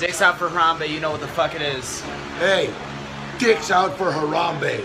Dicks out for Harambe, you know what the fuck it is. Hey, dicks out for Harambe.